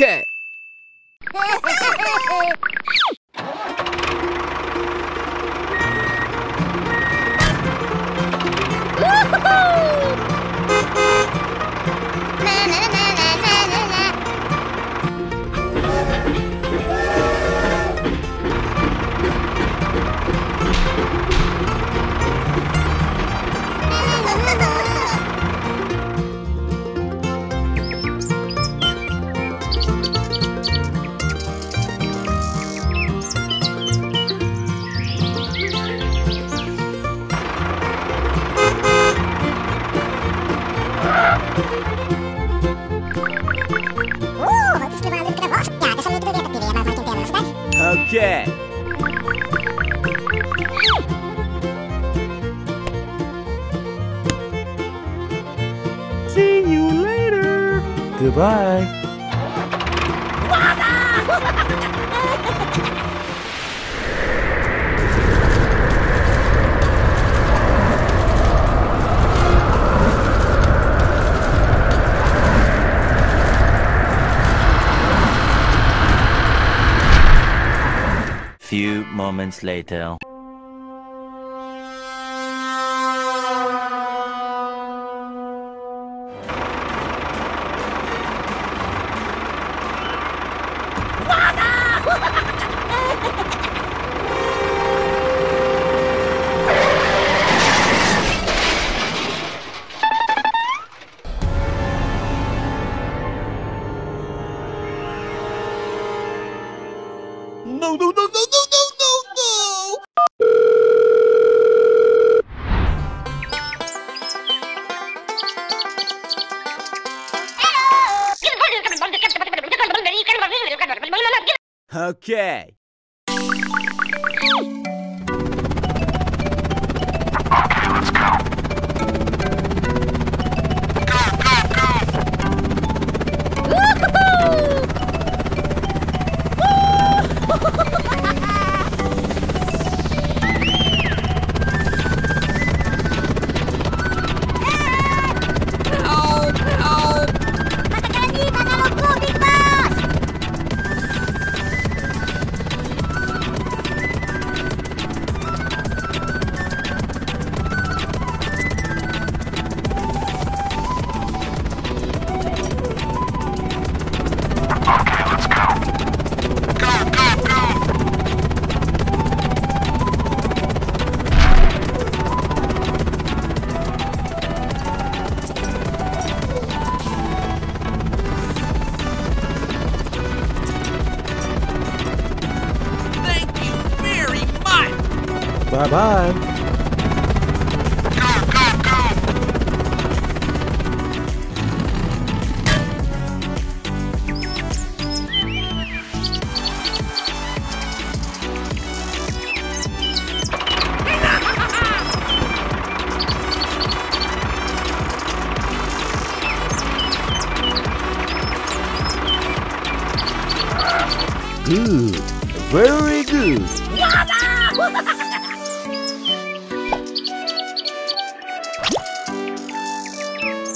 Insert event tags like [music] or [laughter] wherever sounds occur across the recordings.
Okay. Moments later.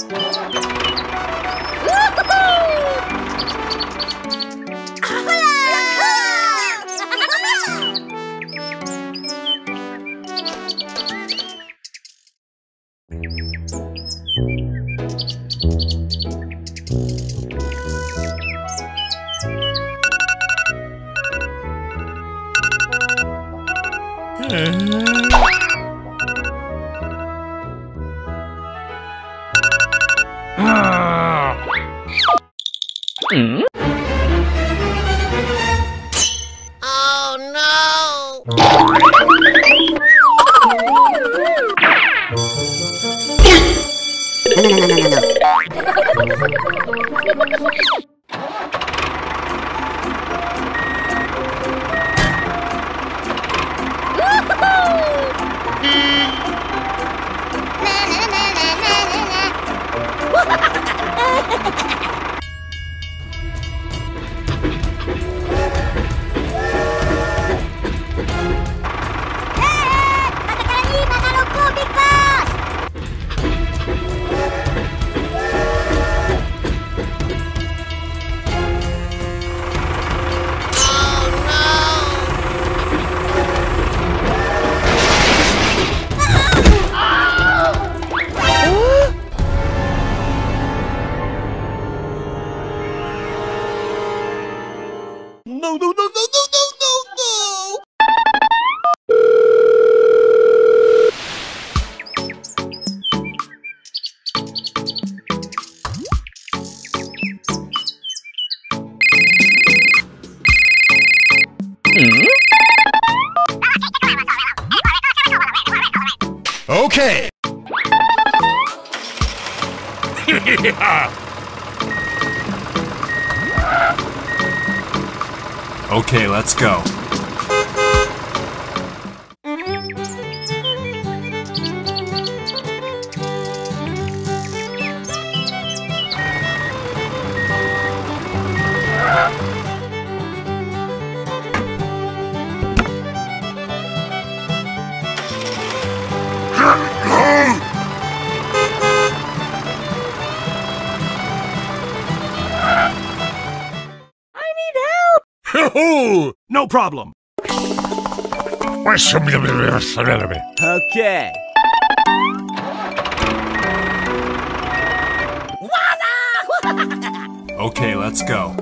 Woo! Problem. Okay. [laughs] Okay, let's go.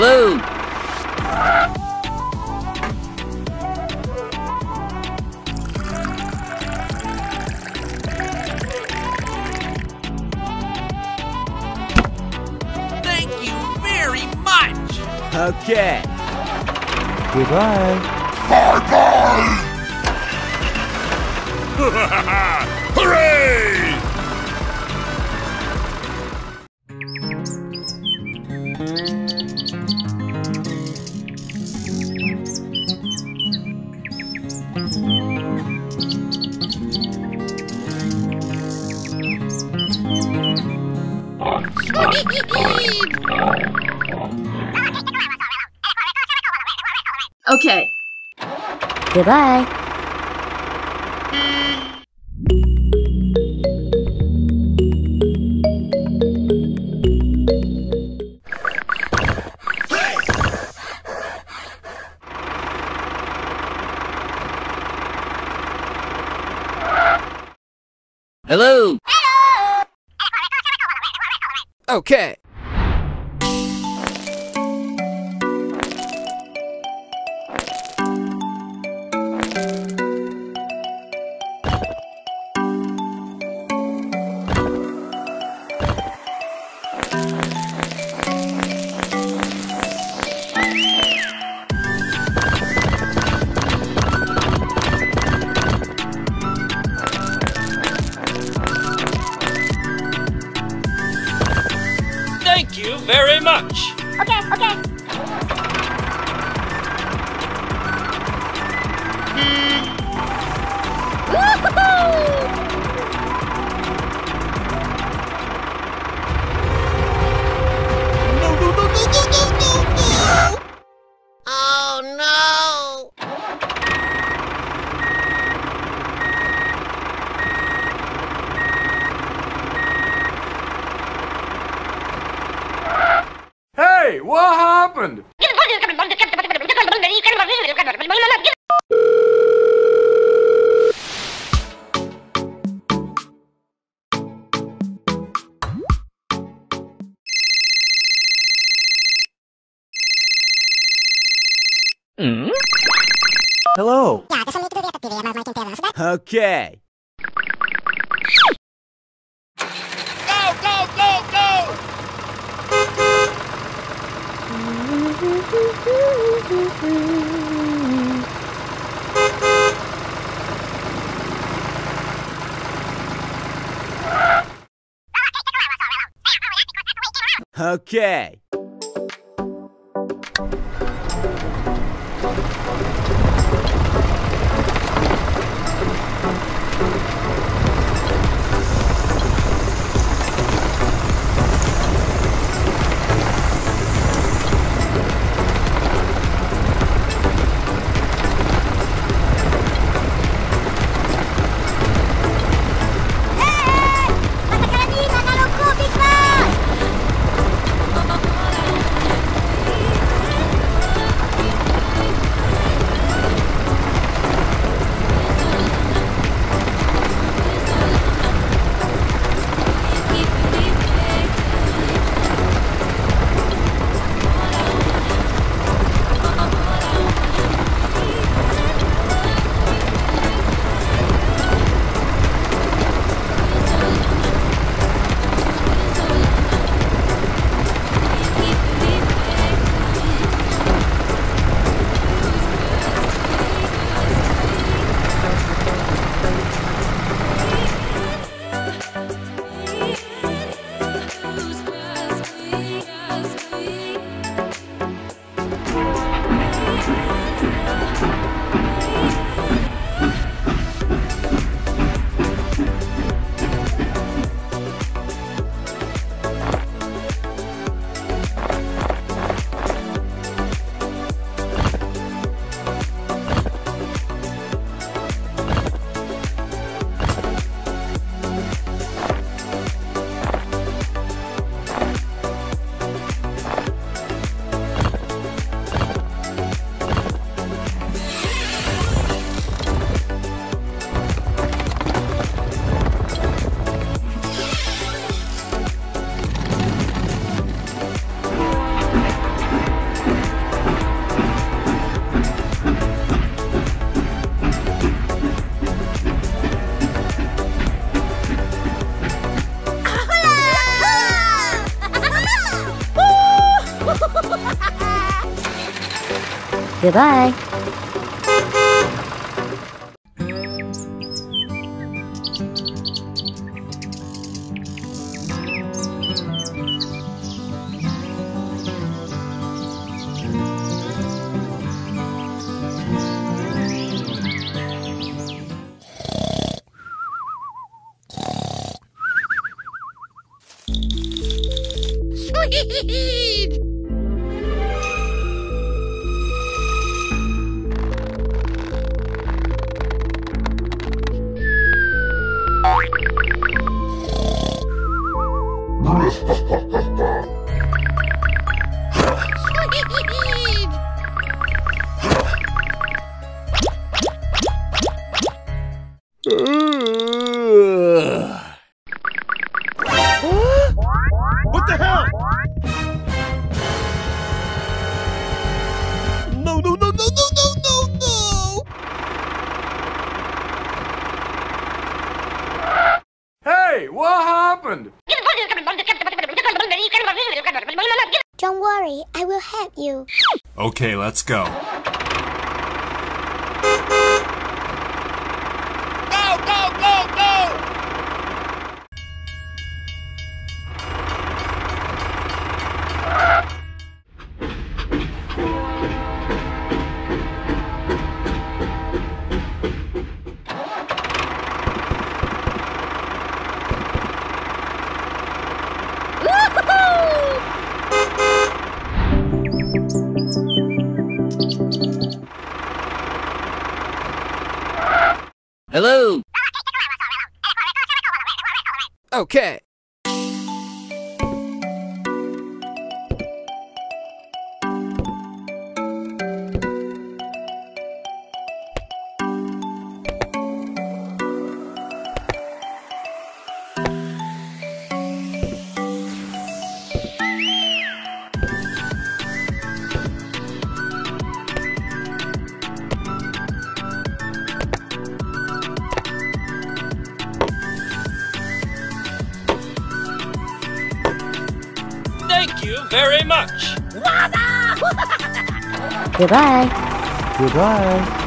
Hello. Thank you very much. Okay. Goodbye. Goodbye. Goodbye. Let's go. Hello. Okay. Goodbye. Goodbye.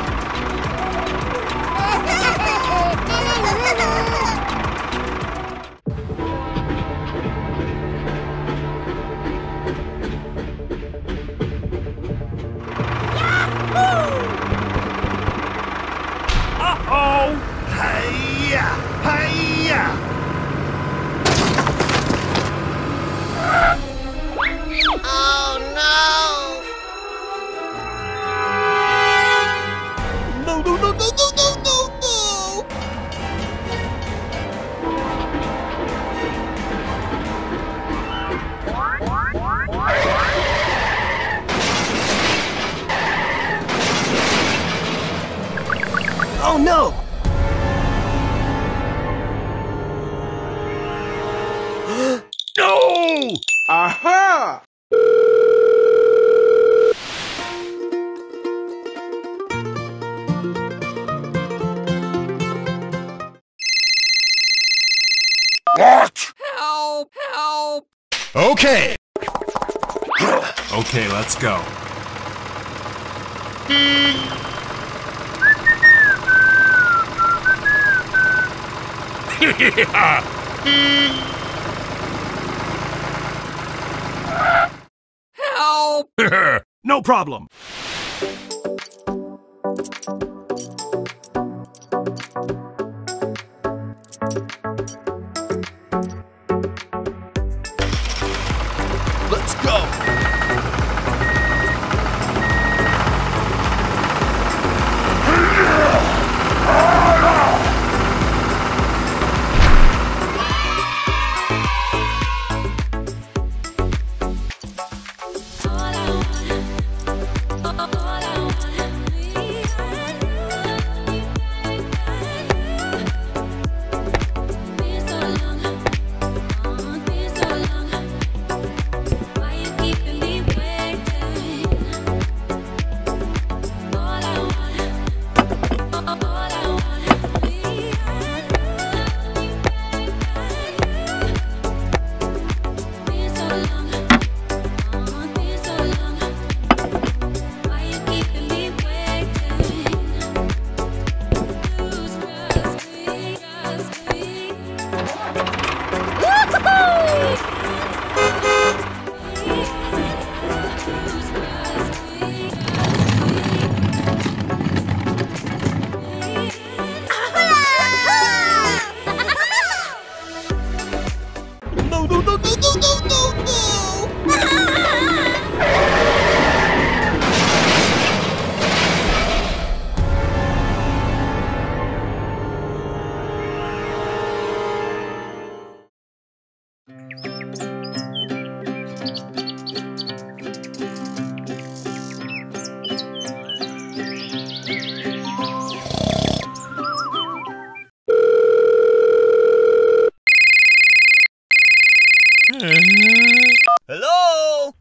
Hello?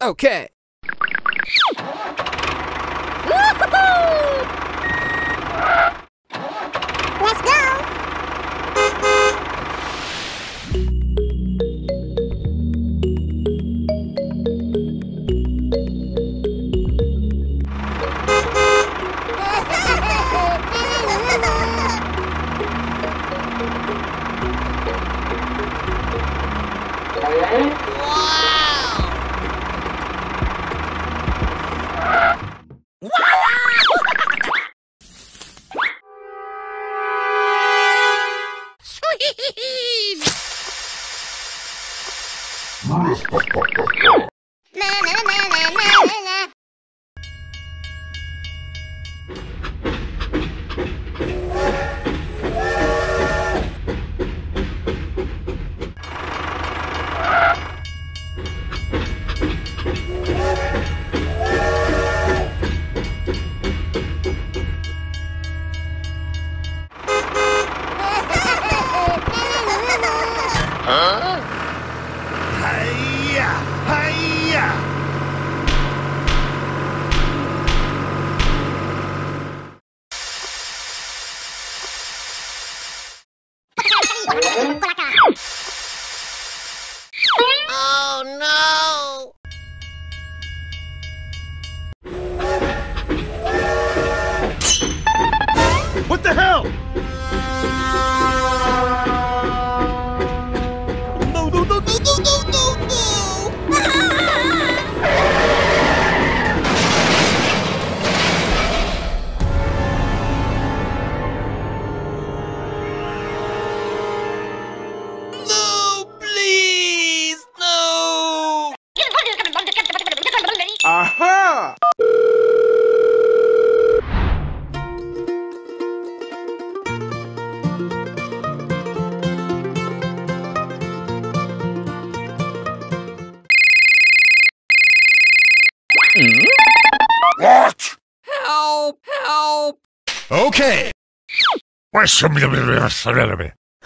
Okay.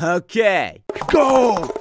Okay. Go!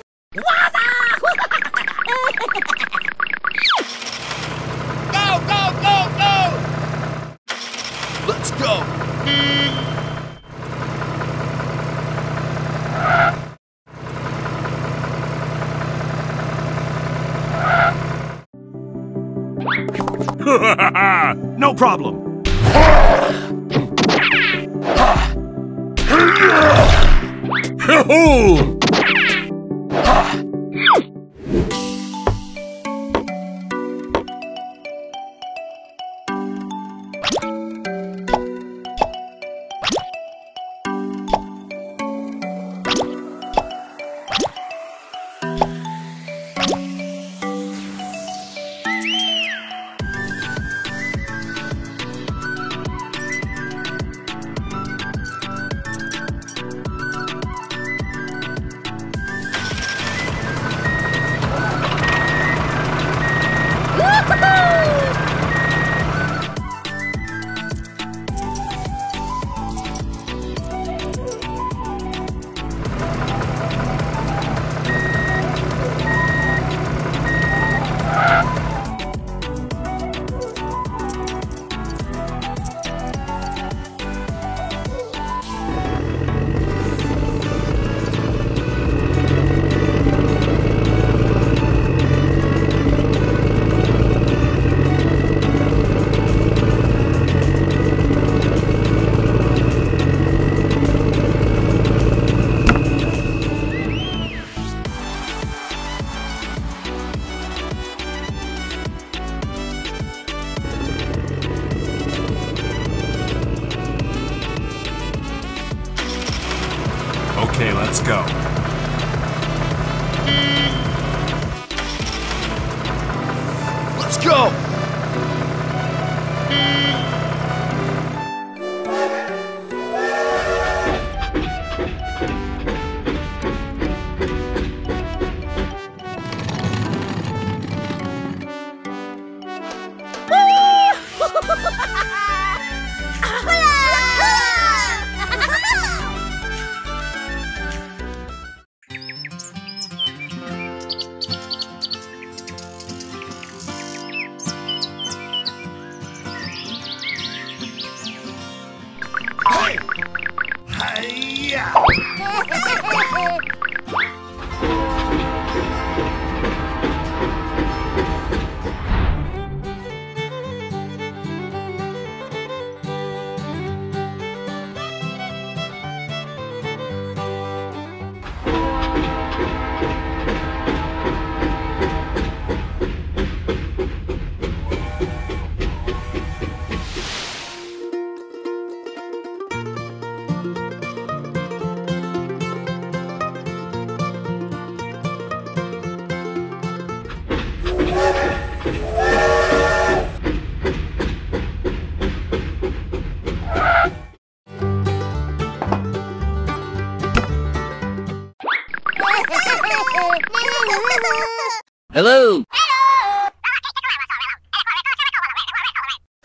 Hello? Hello!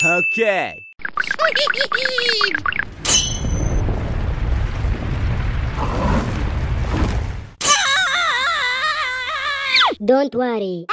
Okay. Don't worry.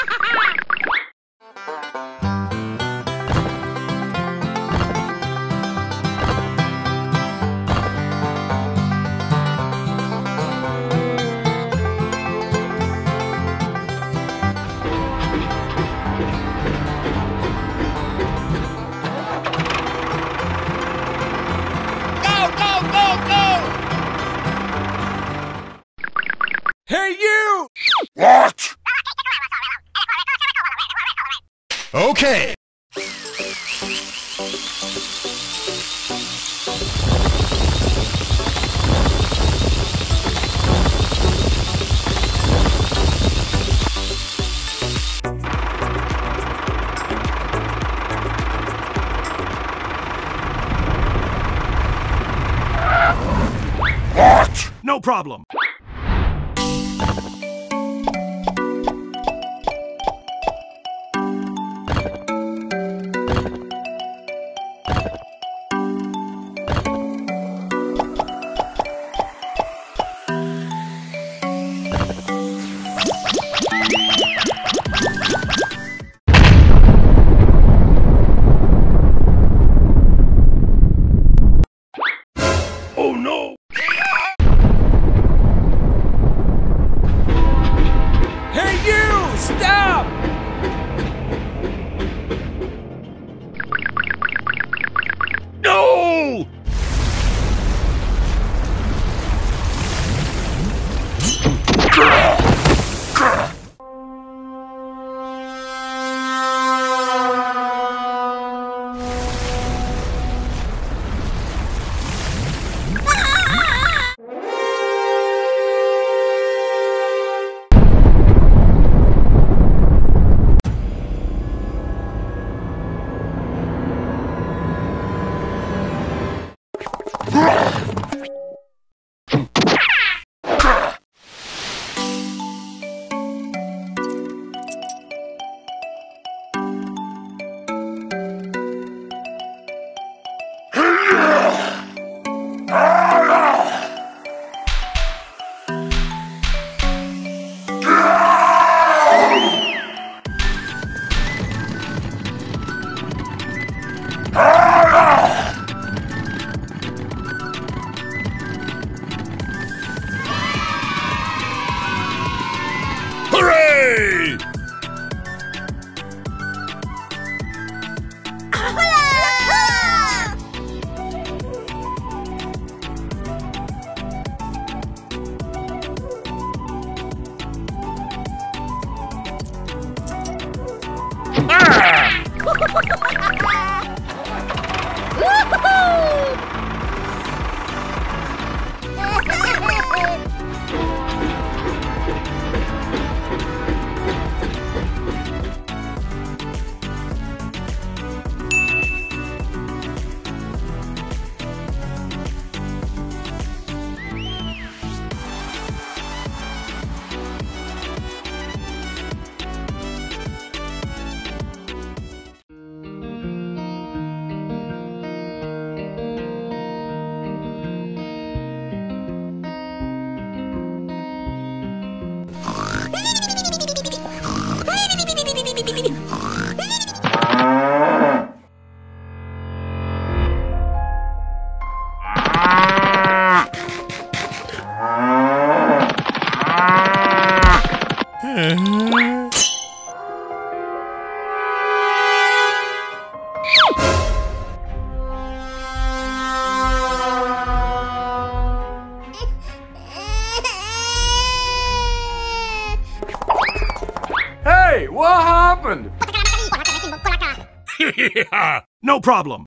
No problem.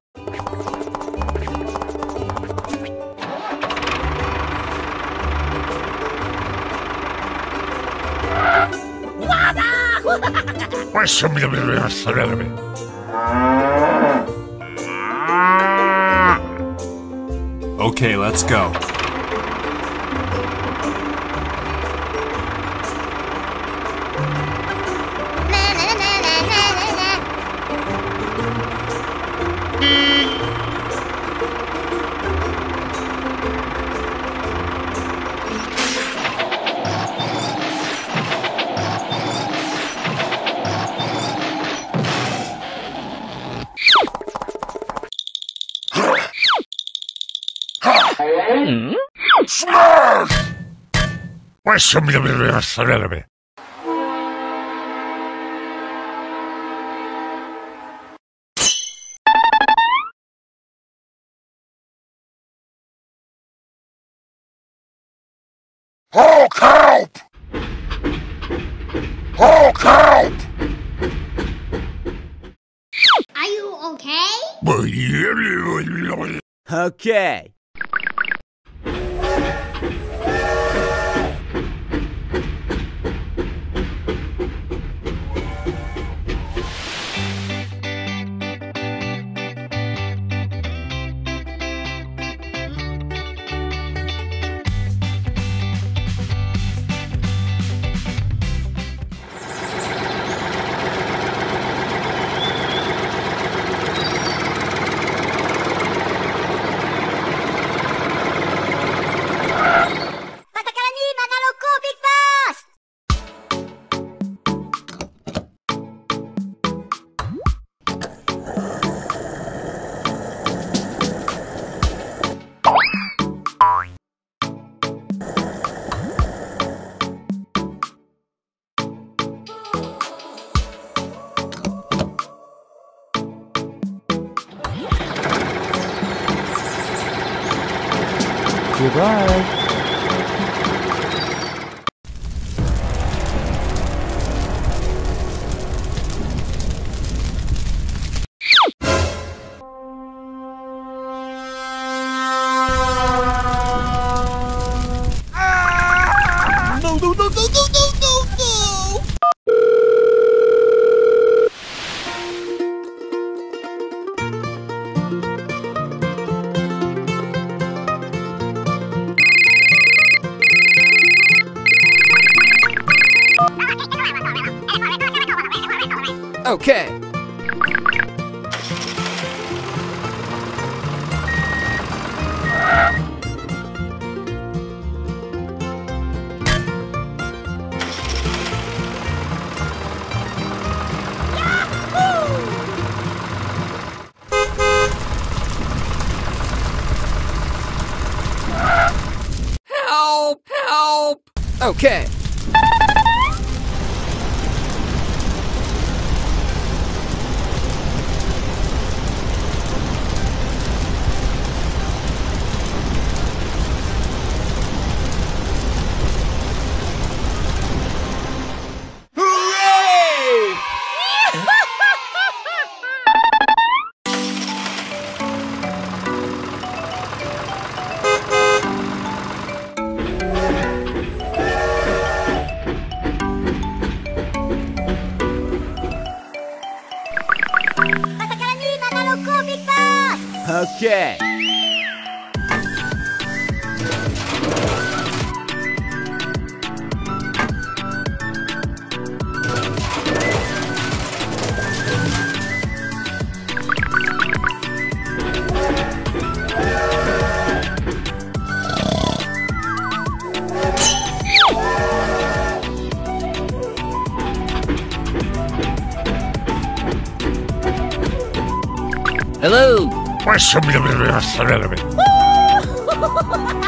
okay, let's go. Hulk help! Hulk help! Are you okay? Okay. Hello. [laughs]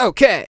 Okay.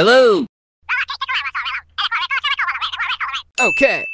Hello. [laughs] Okay.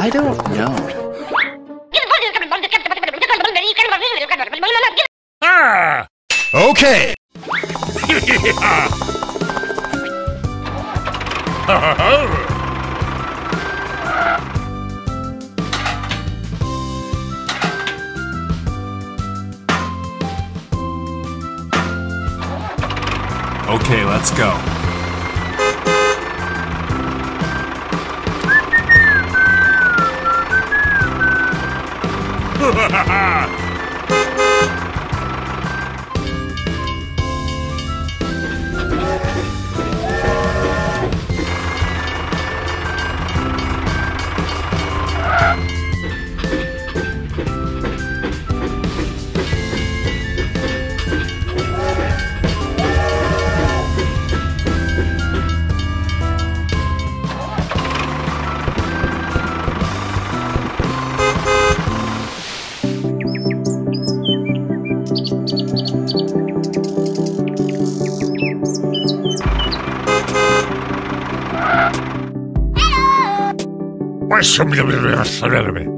I don't know. Ah!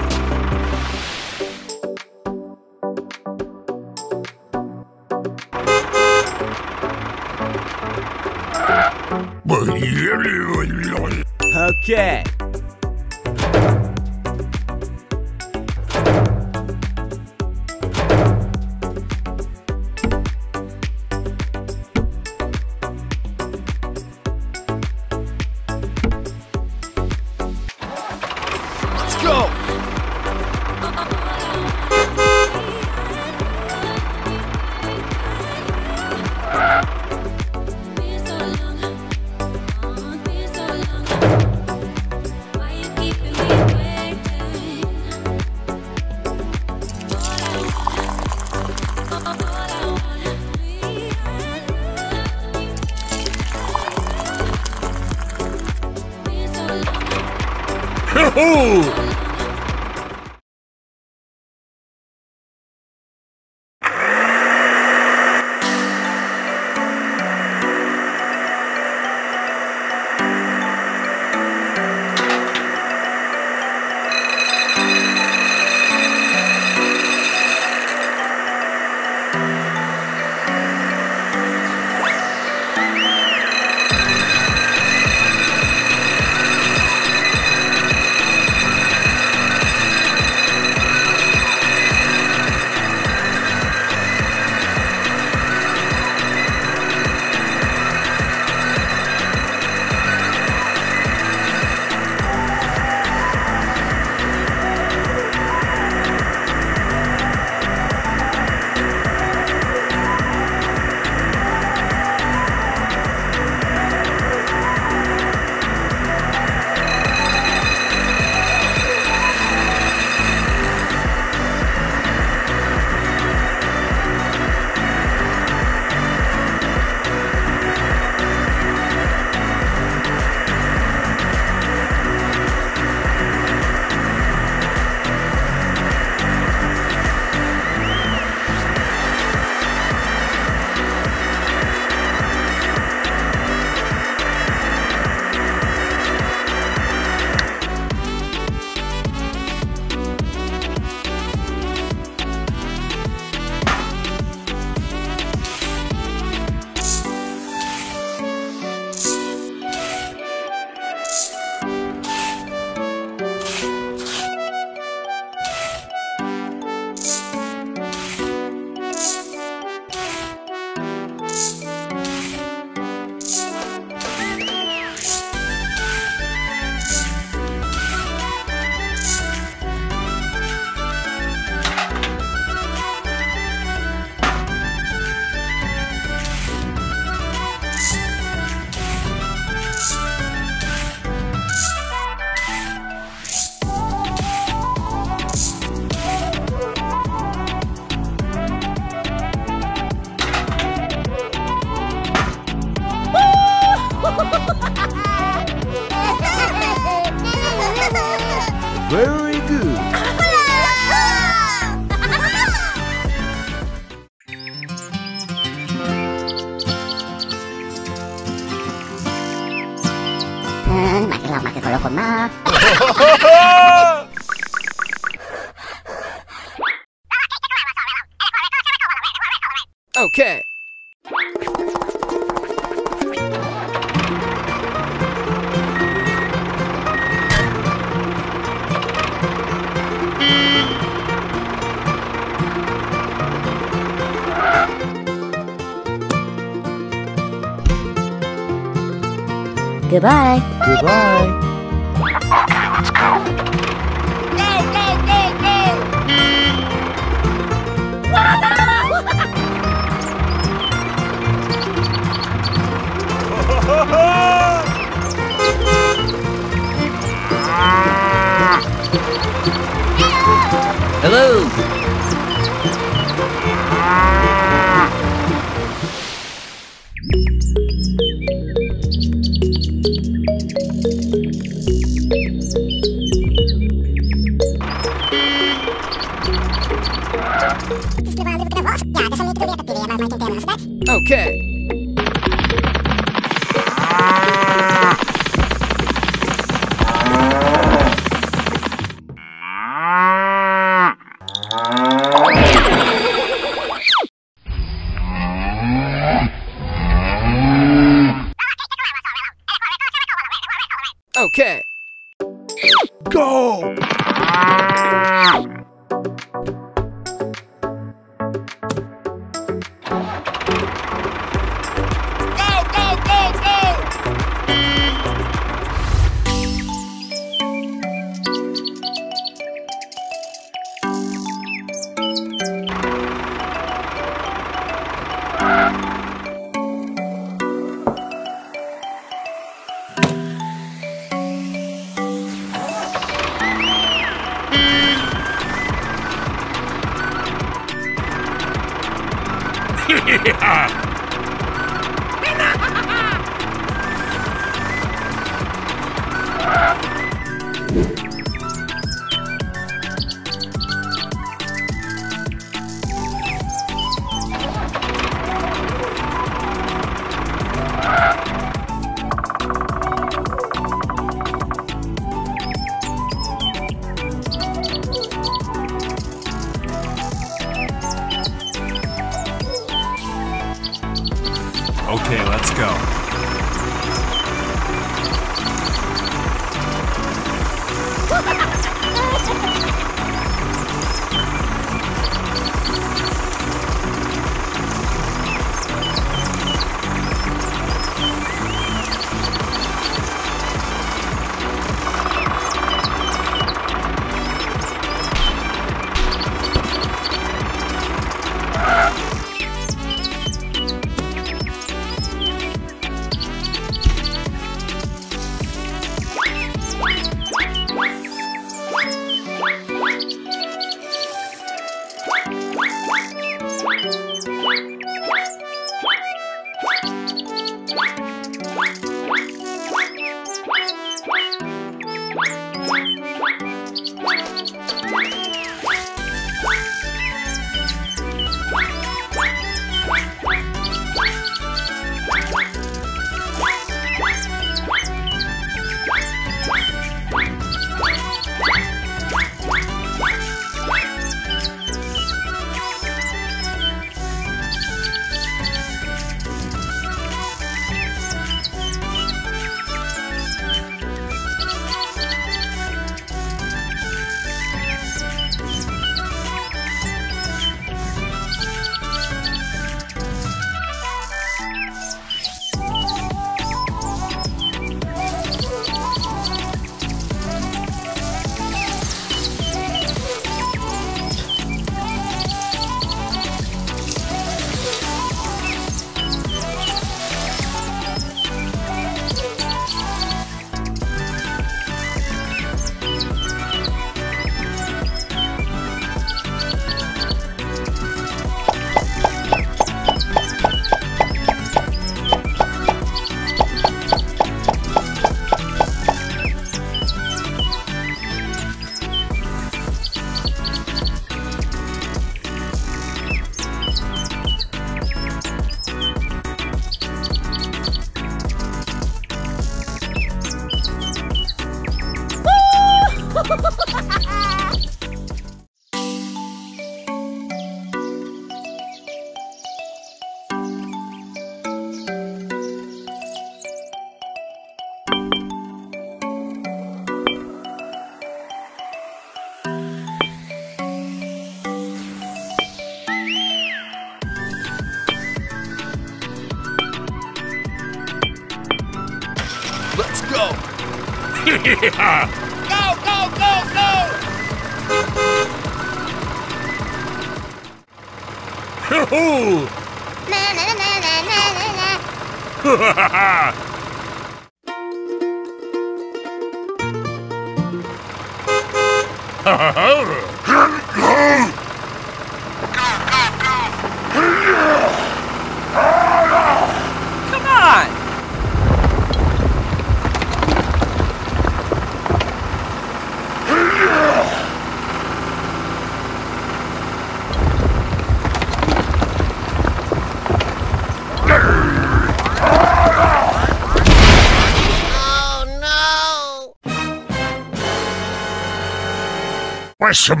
Pues son...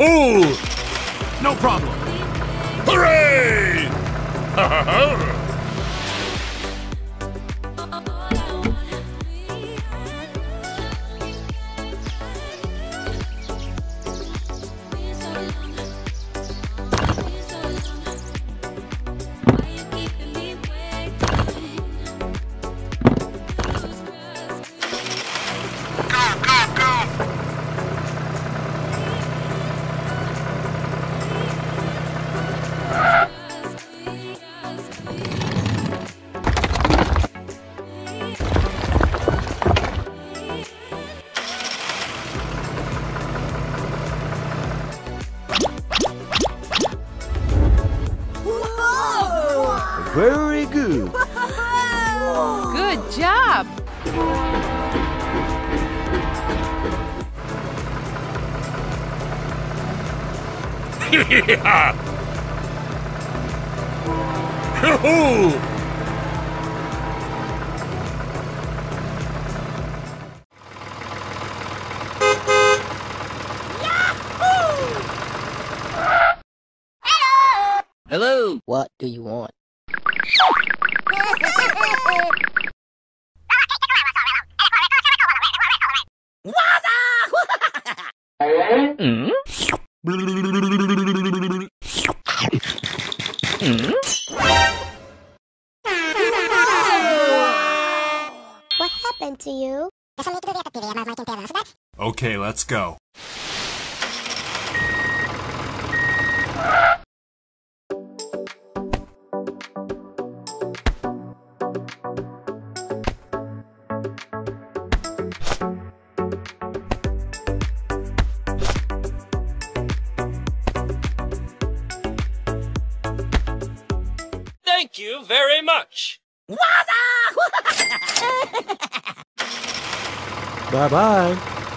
Hoo-hoo! No problem. Hooray! [laughs] [laughs]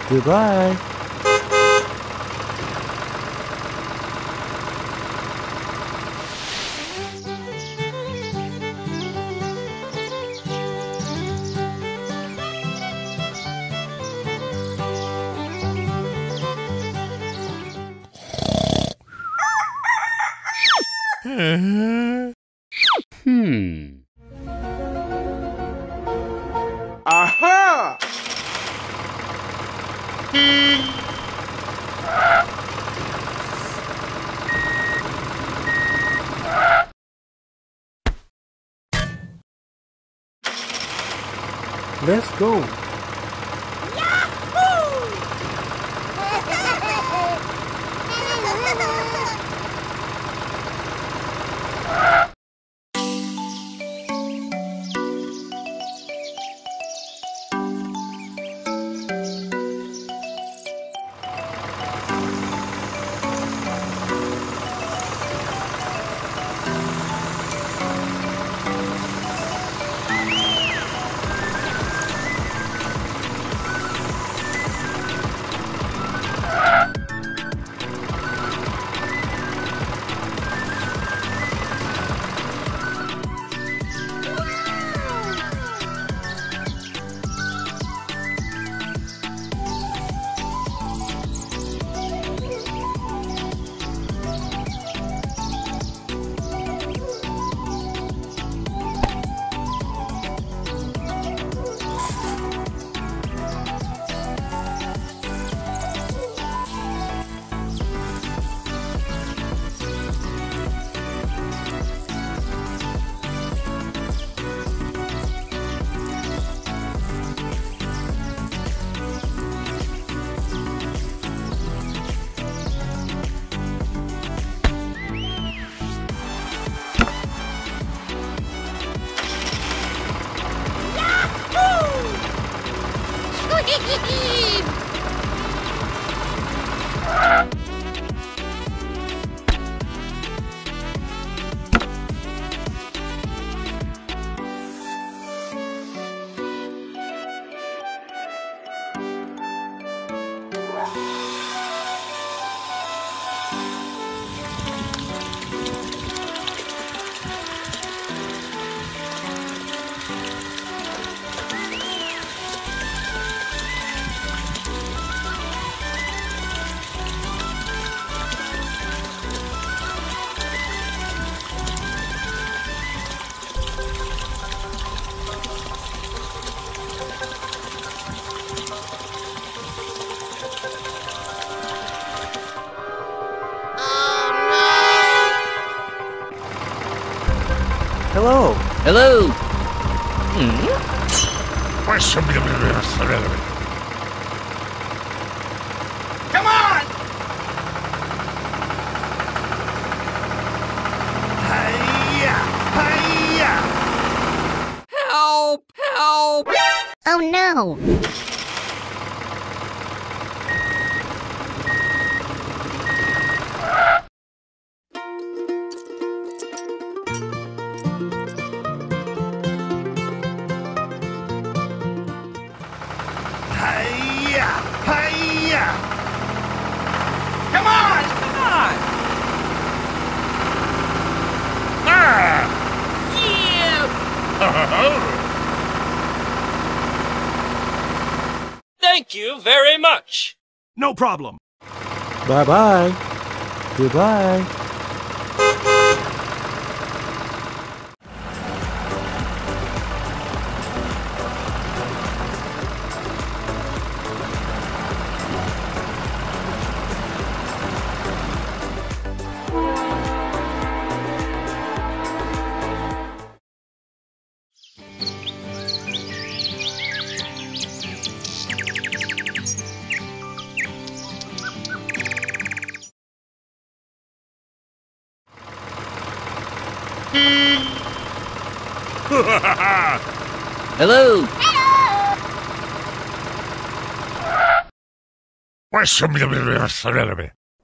Goodbye. Hello. Problem. Bye bye. Goodbye.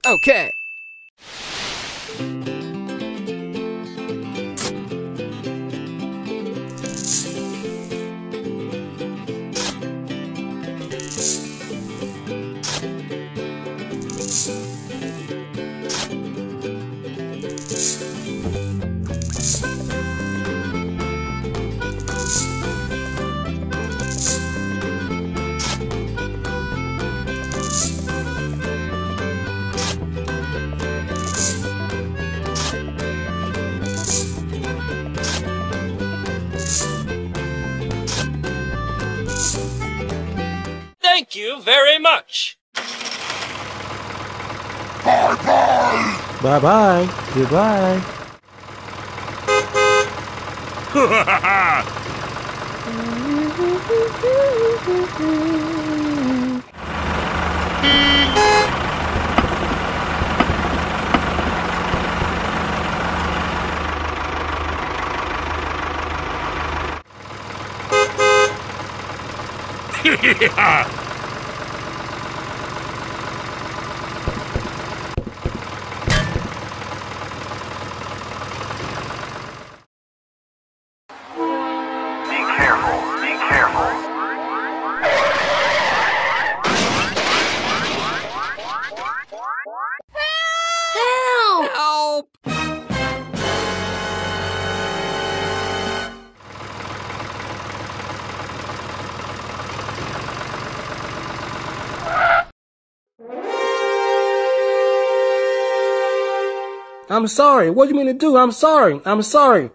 Okay. Thank you very much. Bye bye. Goodbye. Be [laughs] I'm sorry. What do you mean to do? I'm sorry. I'm sorry.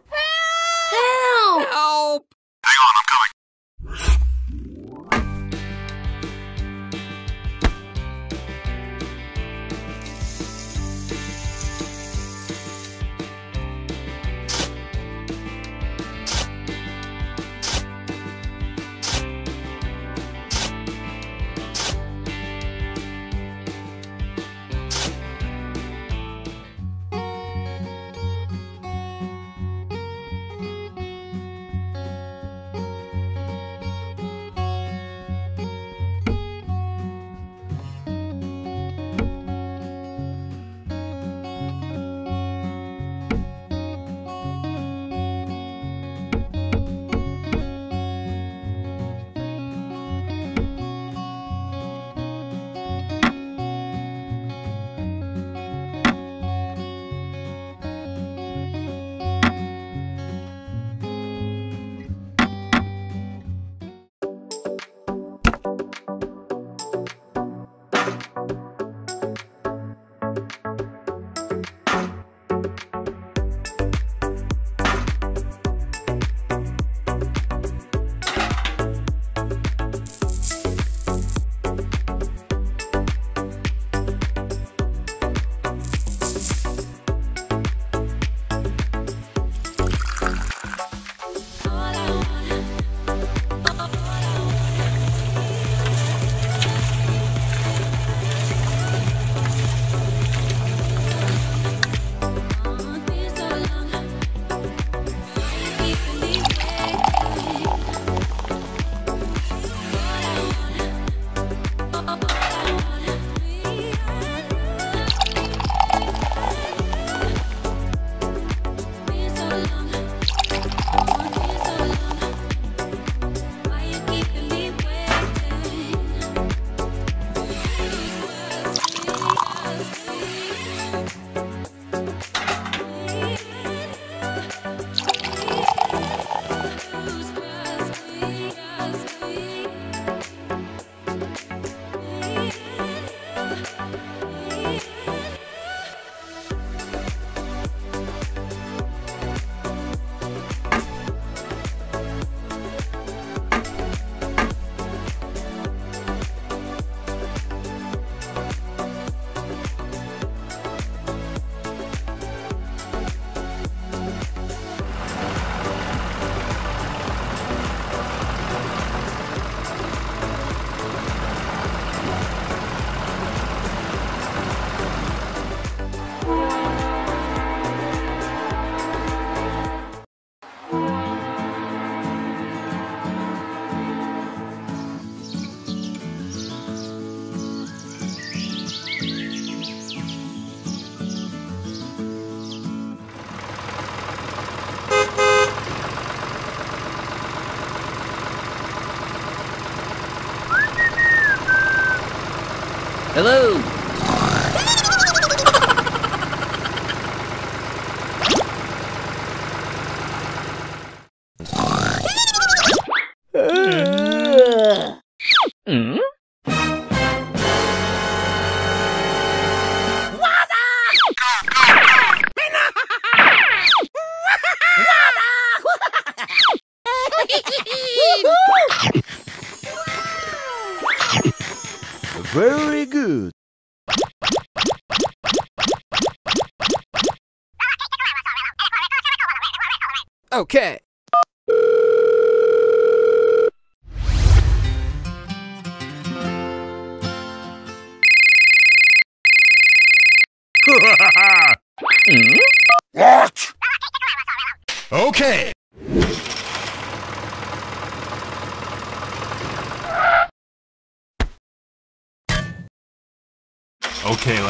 Hello.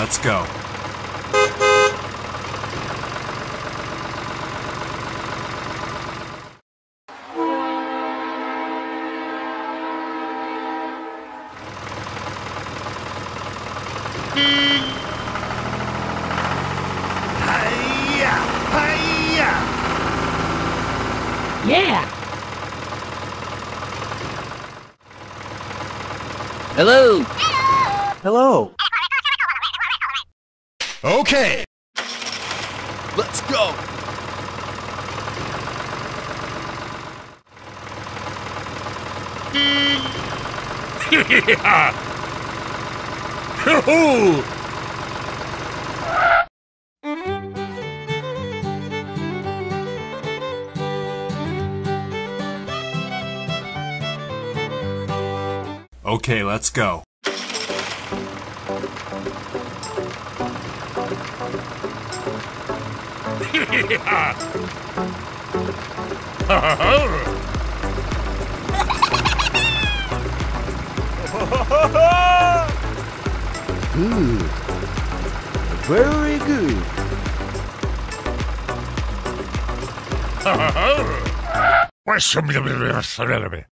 Let's go. Hiya! Hiya! Yeah. Hello. Hello. Let's go. [laughs] Good. Very good. [laughs] Amazing!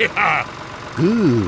Good.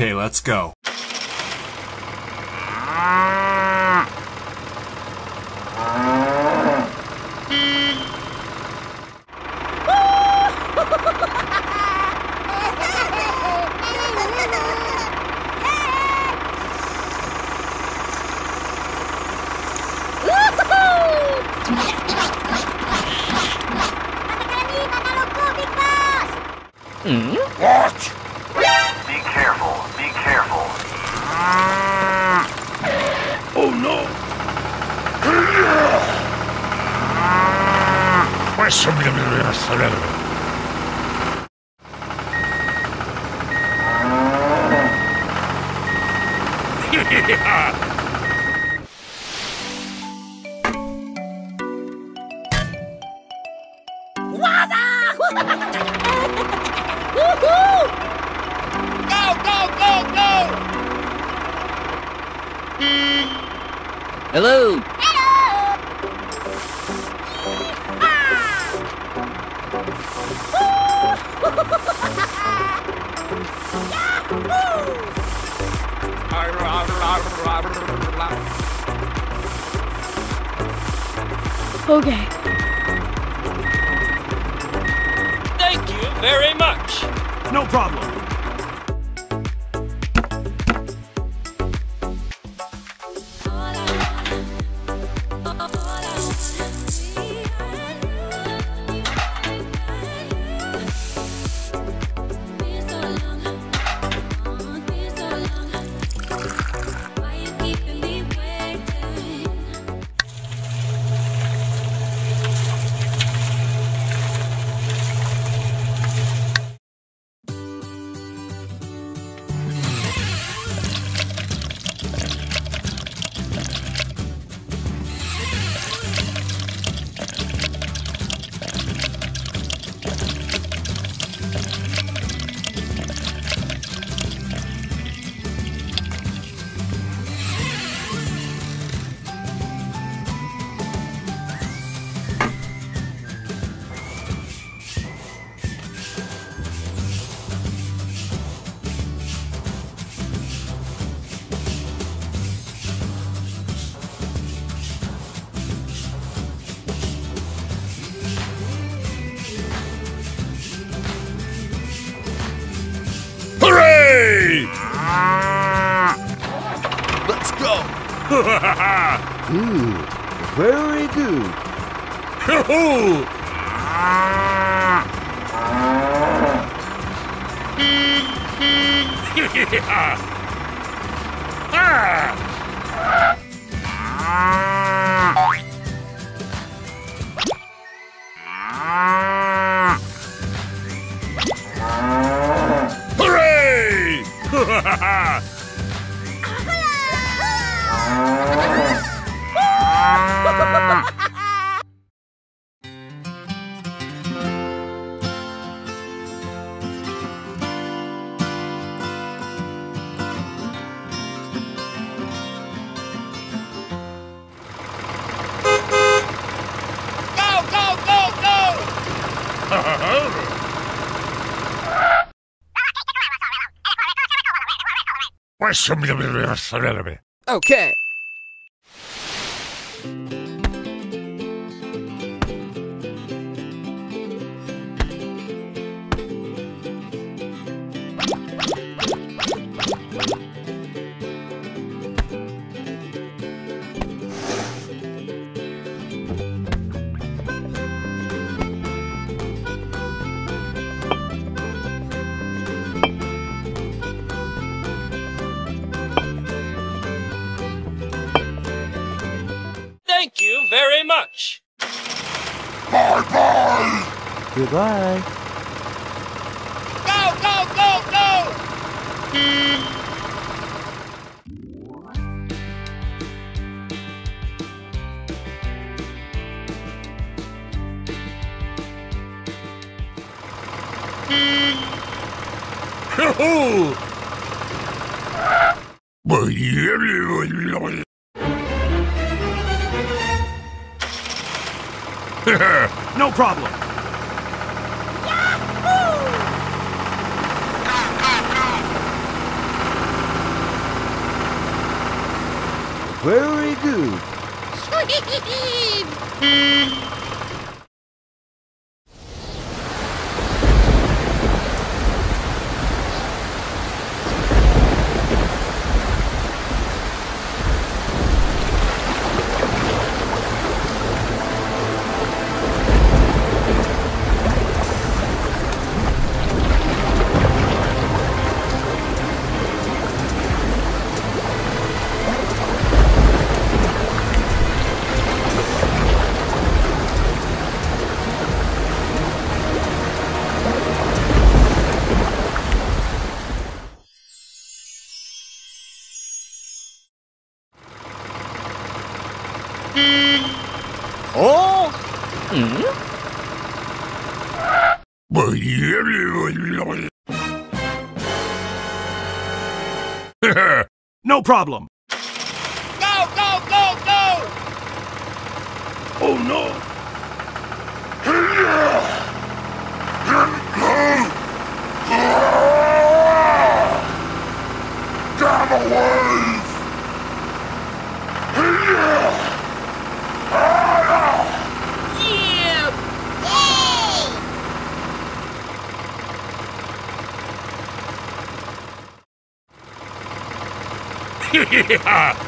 Okay, let's go. Good. Very good. [laughs] Okay. Goodbye. Oh! Hmm? no problem. Go, go, go, go! Oh no! Come away! [laughs] yeah!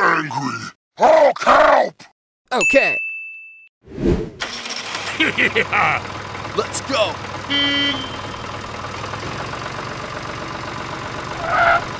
Angry. Hulk, help! Okay, yeah! [laughs] let's go! Let's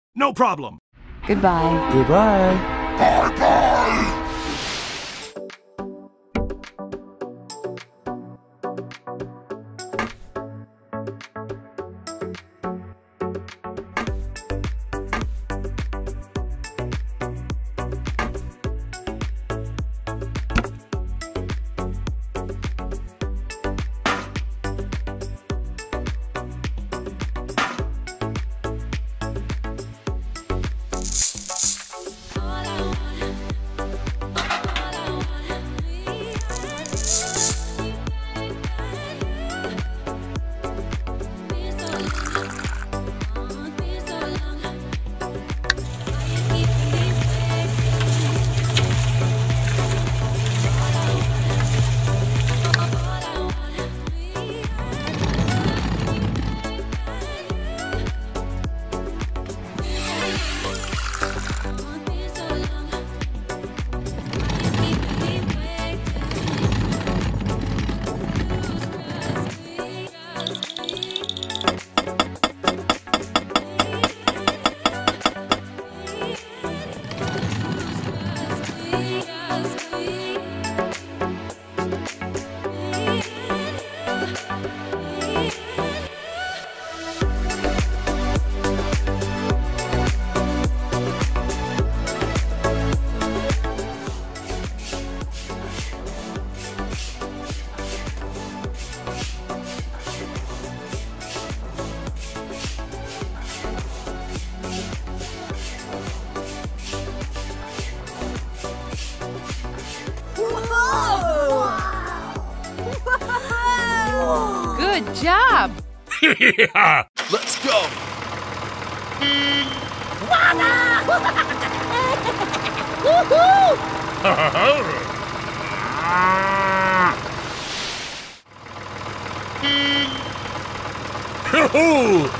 no problem. Goodbye. Goodbye. Bye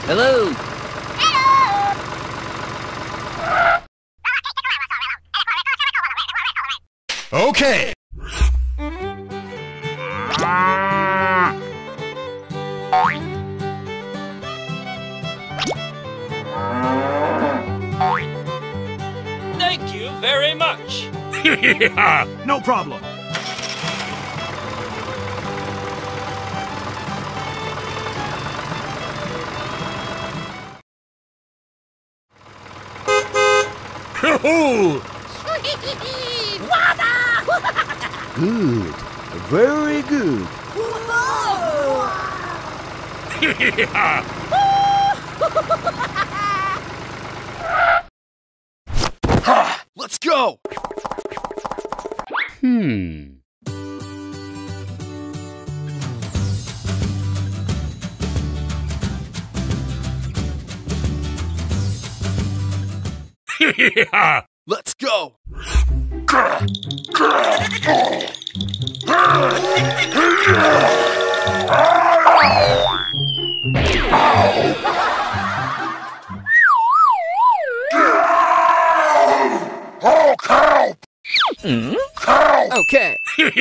Hello! Hello. okay. Thank you very much. [laughs] no problem. Let's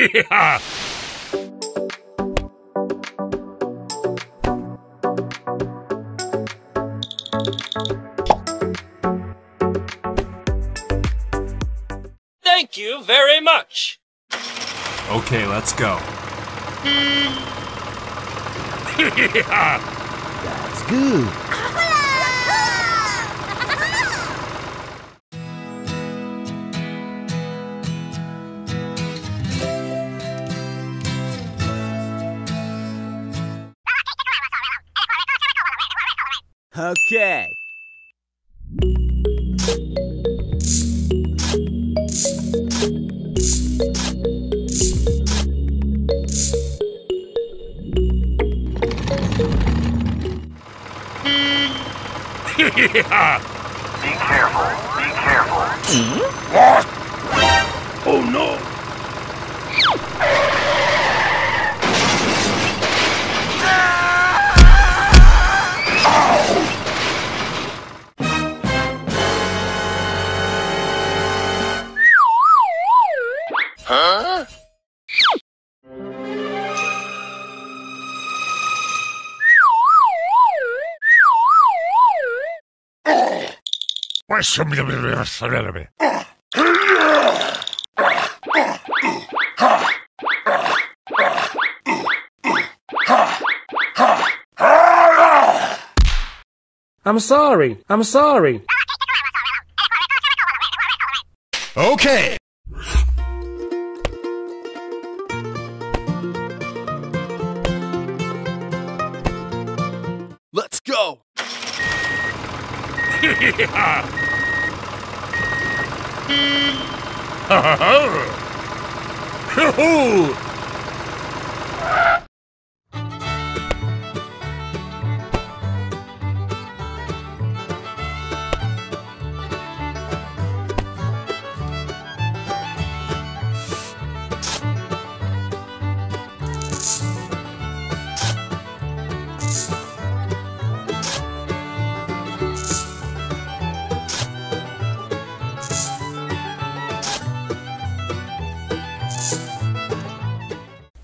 Okay. [laughs] Thank you very much. Okay, let's go. [laughs] [laughs] That's good. I'm sorry. I'm sorry. [laughs] Okay. Ha ha ha!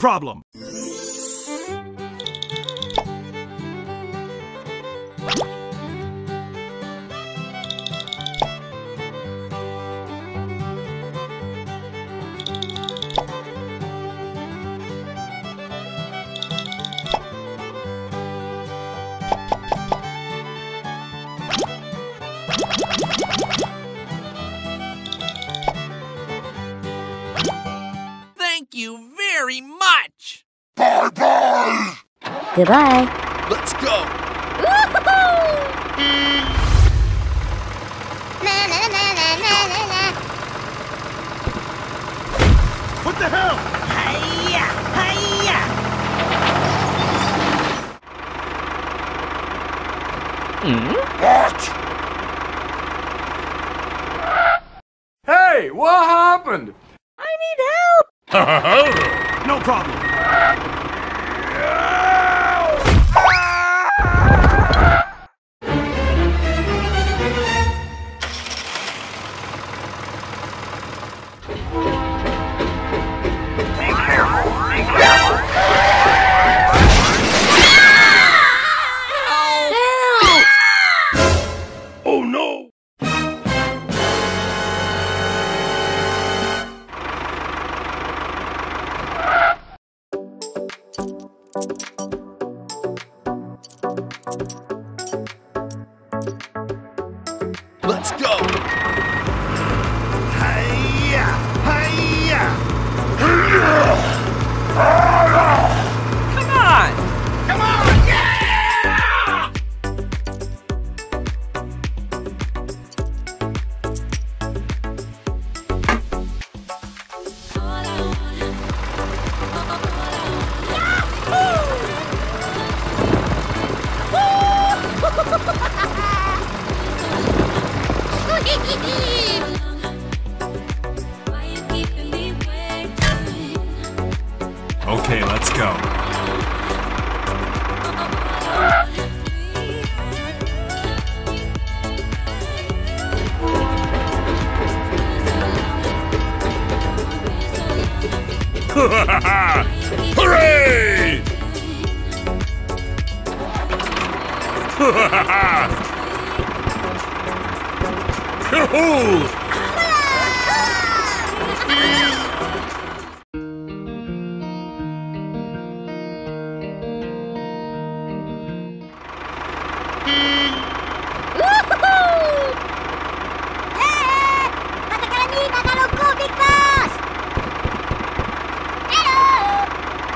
problem. Goodbye.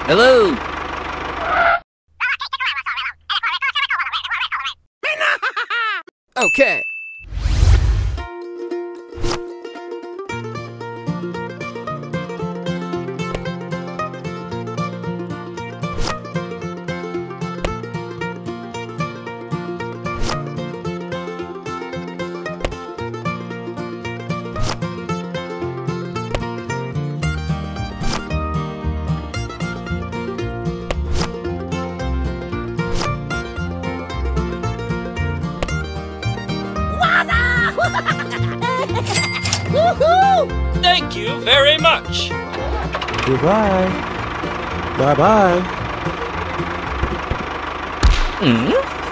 Hello! Bye bye. Hiya! Hmm?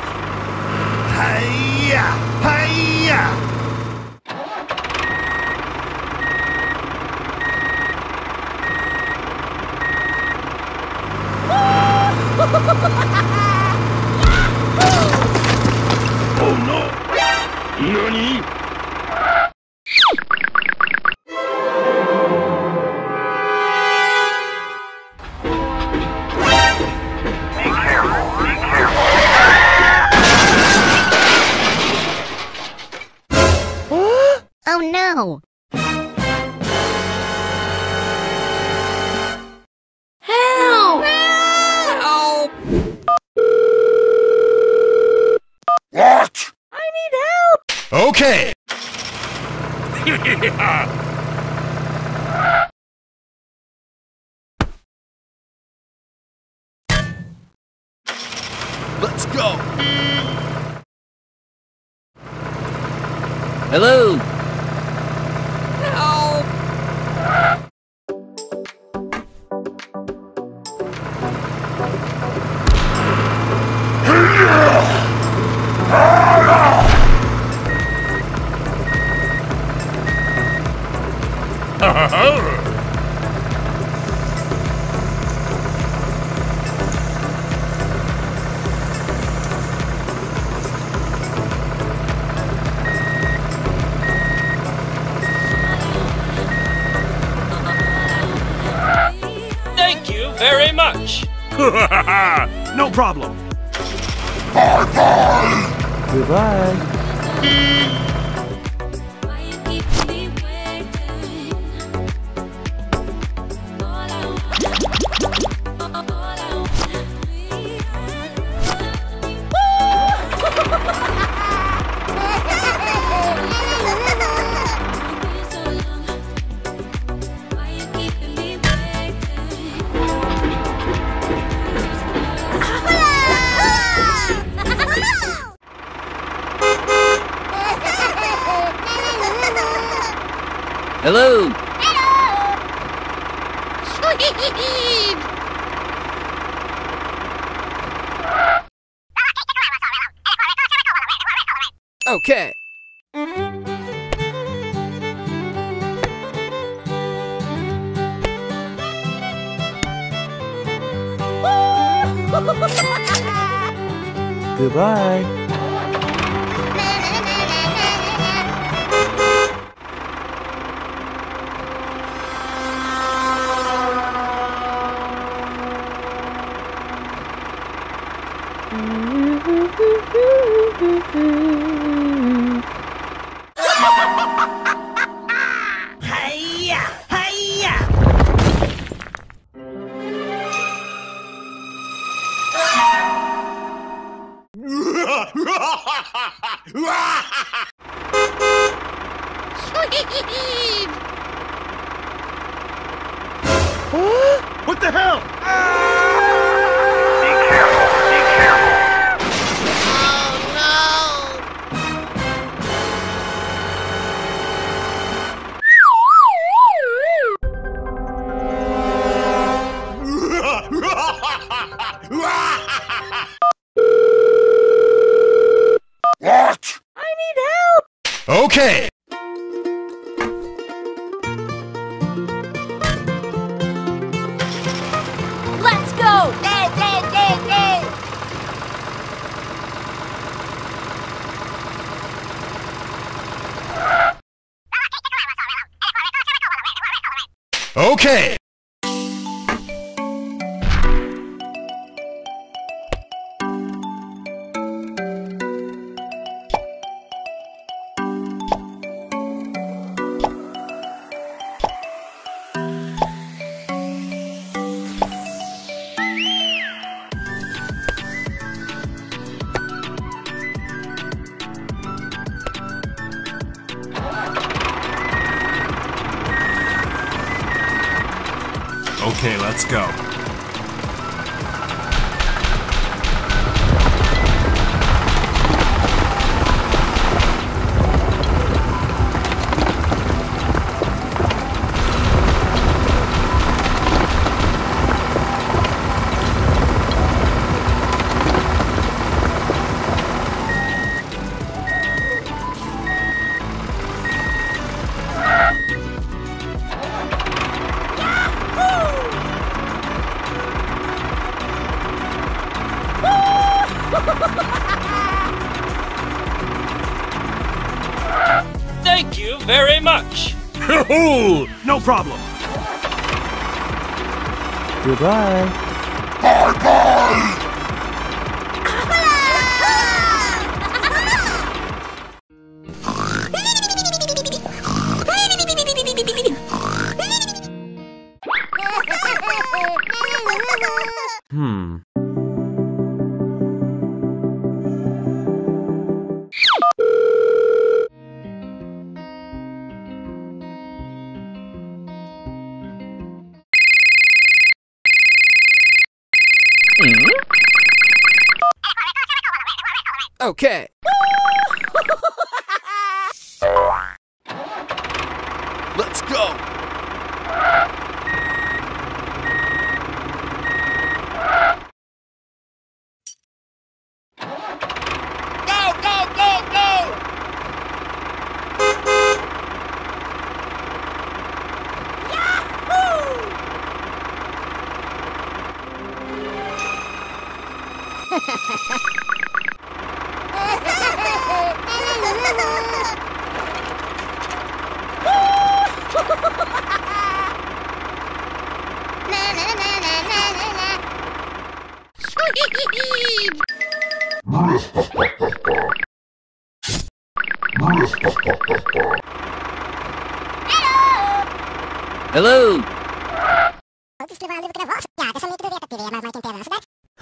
[laughs] Goodbye. Sweet! [laughs] Goodbye. Okay. Let's go. Ha ha ha ha! Hello.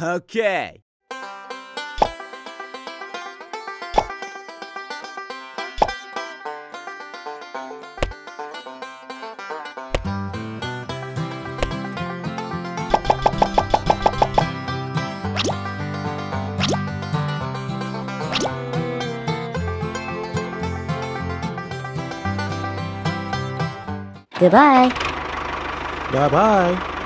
Okay. Goodbye. Bye bye.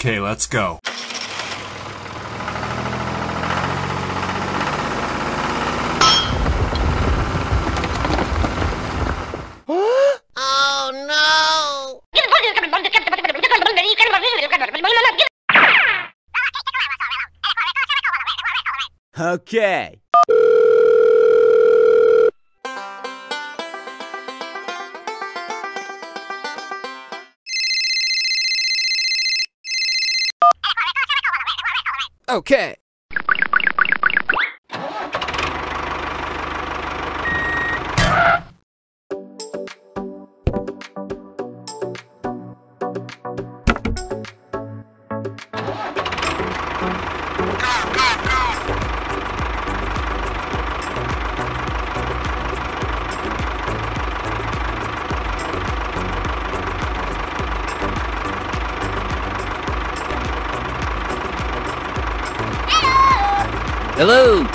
Okay, let's go. oh no! Okay. Okay. Hello.